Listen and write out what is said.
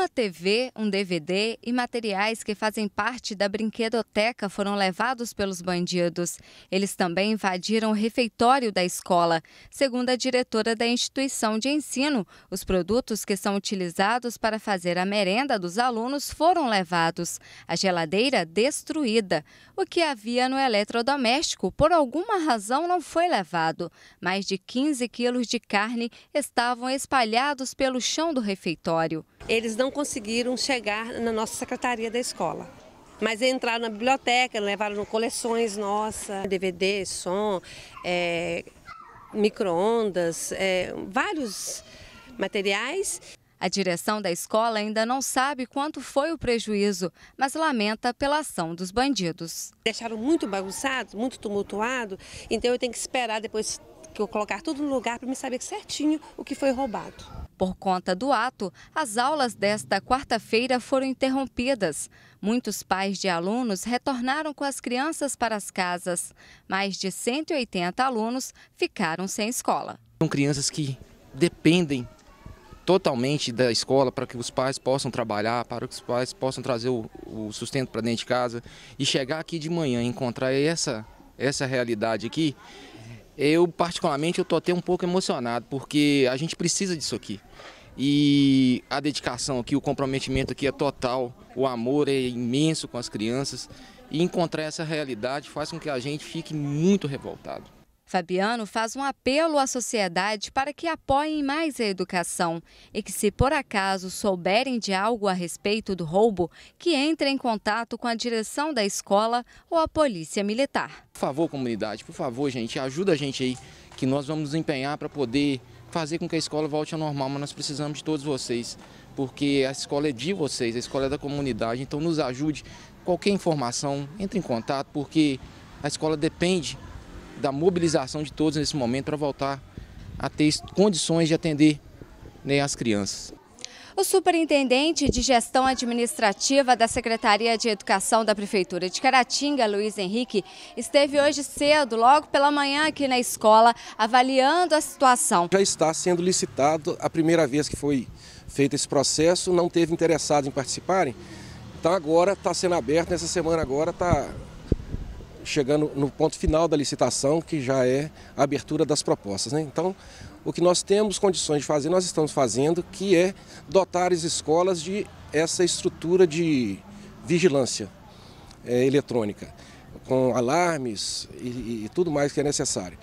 Uma TV, um DVD e materiais que fazem parte da brinquedoteca foram levados pelos bandidos. Eles também invadiram o refeitório da escola. Segundo a diretora da instituição de ensino, os produtos que são utilizados para fazer a merenda dos alunos foram levados. A geladeira destruída. O que havia no eletrodoméstico, por alguma razão, não foi levado. Mais de 15 quilos de carne estavam espalhados pelo chão do refeitório. Eles não conseguiram chegar na nossa secretaria da escola. Mas entraram na biblioteca, levaram coleções nossas, DVD, som, é, micro-ondas, é, vários materiais. A direção da escola ainda não sabe quanto foi o prejuízo, mas lamenta pela ação dos bandidos. Deixaram muito bagunçado, muito tumultuado, então eu tenho que esperar depois que eu colocar tudo no lugar para me saber certinho o que foi roubado. Por conta do ato, as aulas desta quarta-feira foram interrompidas. Muitos pais de alunos retornaram com as crianças para as casas. Mais de 180 alunos ficaram sem escola. São crianças que dependem totalmente da escola para que os pais possam trabalhar, para que os pais possam trazer o, sustento para dentro de casa e chegar aqui de manhã e encontrar essa, essa realidade aqui, eu particularmente eu tô até um pouco emocionado porque a gente precisa disso aqui. E a dedicação aqui, o comprometimento aqui é total, o amor é imenso com as crianças e encontrar essa realidade faz com que a gente fique muito revoltado. Fabiano faz um apelo à sociedade para que apoiem mais a educação e que, se por acaso souberem de algo a respeito do roubo, que entrem em contato com a direção da escola ou a polícia militar. Por favor, comunidade, por favor, gente, ajuda a gente aí, que nós vamos nos empenhar para poder fazer com que a escola volte ao normal, mas nós precisamos de todos vocês, porque a escola é de vocês, a escola é da comunidade, então nos ajude. Qualquer informação, entre em contato, porque a escola depende da mobilização de todos nesse momento para voltar a ter condições de atender né, as crianças. O superintendente de gestão administrativa da Secretaria de Educação da Prefeitura de Caratinga, Luiz Henrique, esteve hoje cedo, logo pela manhã aqui na escola, avaliando a situação. Já está sendo licitado, a primeira vez que foi feito esse processo, não teve interessados em participarem, então agora está sendo aberto, nessa semana agora está chegando no ponto final da licitação, que já é a abertura das propostas. Né? Então, o que nós temos condições de fazer, nós estamos fazendo, que é dotar as escolas de essa estrutura de vigilância é, eletrônica, com alarmes e, e tudo mais que é necessário.